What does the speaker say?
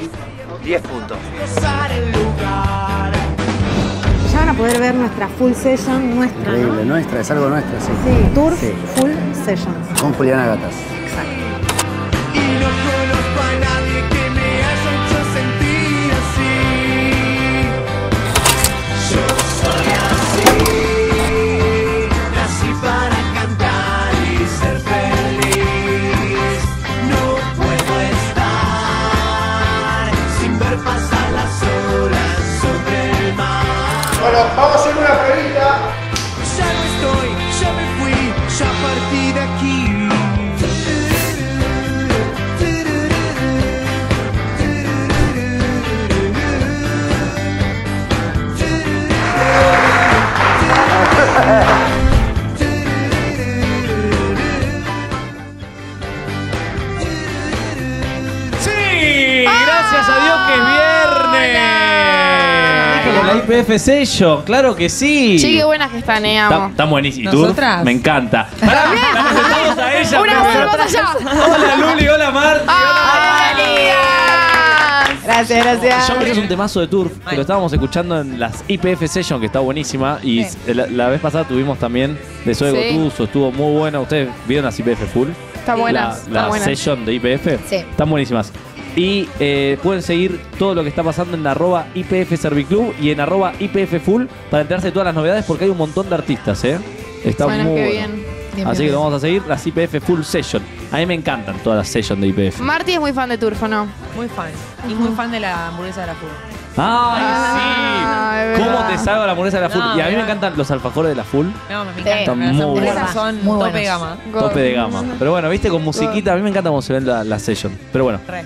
doy 10 puntos. Ya van a poder ver nuestra full session nuestra, Increíble, ¿no? nuestra, es algo nuestro, sí. Sí, tour Sí. full sessions. Con Juliana Gatas. Y Bueno, vamos a hacer una pruebita. Ya no estoy, ya me fui, ya partí de aquí. ¡Sí! ¡Gracias a Dios que es! Con la IPF Session, claro que sí. Che, qué buenas que están, eh, Está, amo. está buenísimo. ¿Y tú? ¿Nosotras? Me encanta. Pará, la presentamos a ella. Una primero. vez más allá. Hola Luli, hola Marti. ¡Ay, bienvenidas! Gracias, gracias. Yo creo que es un temazo de Turf, que lo estábamos escuchando en las IPF Session, que está buenísima. Y Sí. la, la vez pasada tuvimos también de Zoe Sí. Gotuso, estuvo muy buena. ¿Ustedes vieron las IPF Full? Está buenas, La, está la buenas. session de IPF. Sí. Están buenísimas. Y eh, pueden seguir todo lo que está pasando en arroba IPF Serviclub y en arroba IPF Full para enterarse de todas las novedades porque hay un montón de artistas, ¿eh? Está Bueno, muy qué bueno. bien. Bien, Así bien, que vamos a seguir las IPF Full Session. A mí me encantan todas las sessions de IPF. Marty es muy fan de Turfo, ¿no? Muy fan. Y muy fan de la hamburguesa de la full. ¡Ay, Ay, sí! ¿Cómo te salgo la hamburguesa de la Full? No, y a mí me encantan los alfajores de la Full. No, me Sí. encantan. Están Las muy hamburguesas buenas. son Muy tope buenas. gama. Tope de gama. Pero bueno, viste con musiquita, a mí me encanta cómo se ven la, la session. Pero bueno, Re.